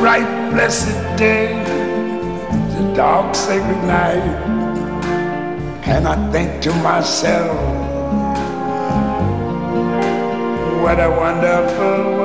bright blessed day, the dark sacred night, and I think to myself, what a wonderful.